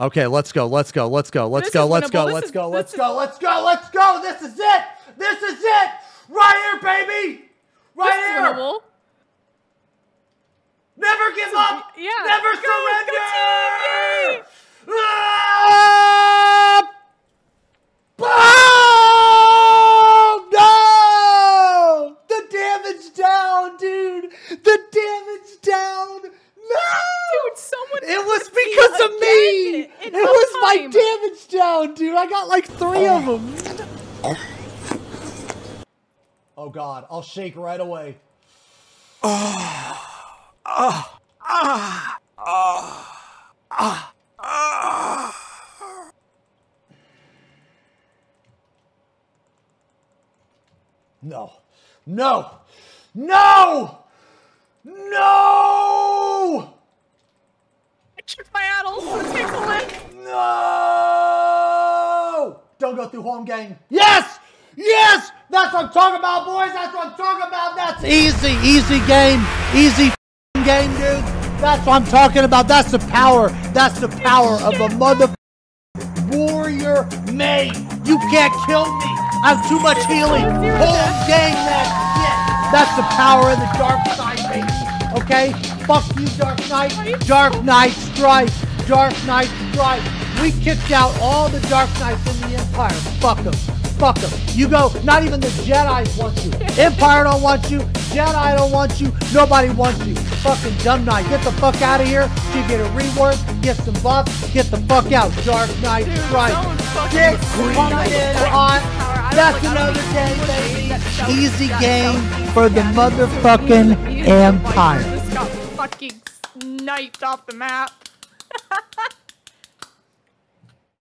Okay, let's go. Let's go. Let's go. Let's go. Let's go. Let's go. Let's go. Let's go. Let's go. This is it. This is it. Right here, baby. Right here. Never give up. yeah. Never Go, surrender. go team, yay. Ah! No! The damage down, dude. The damage down. No! Dude, someone. It was because of me. again It in was my damage down, dude. I got like three of oh. them. Oh God, I'll shake right away. No, no, no, no! Go through Holmgang. Yes! Yes! That's what I'm talking about, boys. That's what I'm talking about. That's easy, easy game. Easy f***ing game, dude. That's what I'm talking about. That's the power. That's the power of a mother warrior maid. You can't kill me. I have too much healing. Home game, that shit. That's the power of the dark side, baby. Okay? Fuck you, Dark Knight. Dark Knight Strike. Dark Knight Strike. We kicked out all the Dark Knights in the Empire. Fuck them. Fuck them. You go, not even the Jedi want you. Empire don't want you. Jedi don't want you. Nobody wants you. Fucking dumb knight. Get the fuck out of here. You get a rework, get some buffs, get the fuck out. Dark Knight Dude, Strike. Dick screamed coming in hot. power. I don't That's another day, baby. Easy game for the motherfucking Empire. Just got fucking sniped off the map.